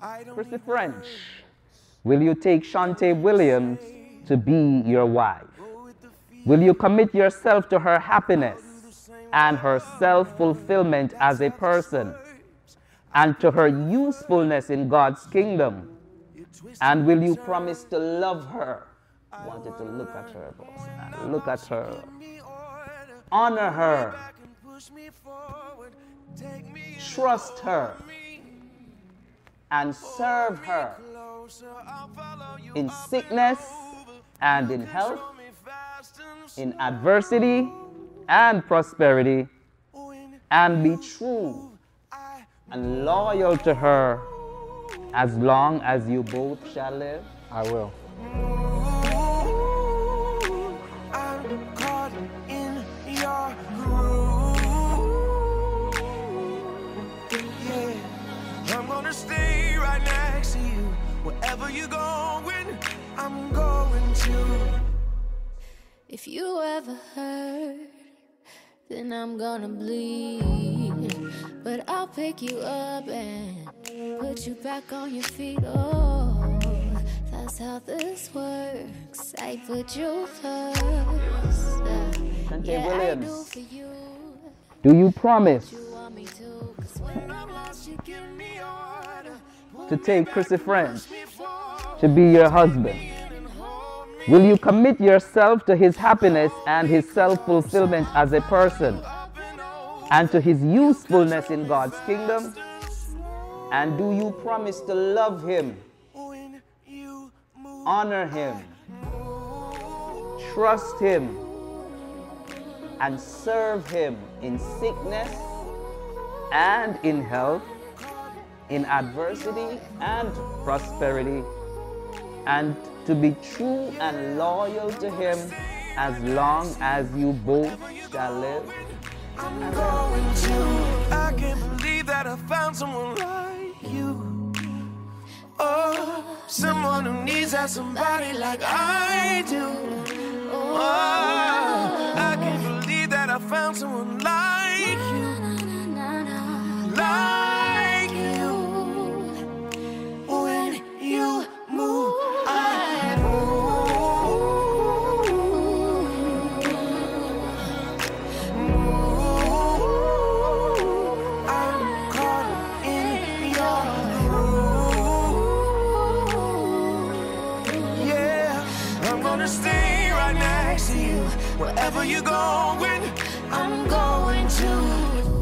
Chrisey French, will you take Chantai Williams to be your wife? Will you commit yourself to her happiness and her self fulfillment as a person and to her usefulness in God's kingdom? And will you promise to love her? I wanted to look at her, boss. Look at her. Honor her. Trust her. And serve her in sickness and in health, in adversity and prosperity, and be true and loyal to her as long as you both shall live? I will. stay Wherever you're going, I'm going to. If you ever hurt, then I'm gonna bleed. But I'll pick you up and put you back on your feet. Oh, that's how this works. I put you first. Uh, yeah, Williams. I do for you. Do you promise You want me to, 'cause when I'm lost, you give me order. to take Chrisey French to be your husband? Will you commit yourself to his happiness and his self fulfillment as a person and to his usefulness in God's kingdom? And do you promise to love him, honor him, trust him, and serve him in sickness and in health, in adversity and prosperity, and to be true and loyal to him as long as you both shall live? I'm going to. I can't believe that I found someone like you. Oh, someone who needs that somebody like I do. Oh, I can't believe that I found someone like wanna stay right next to you. Wherever you're going, I'm going to.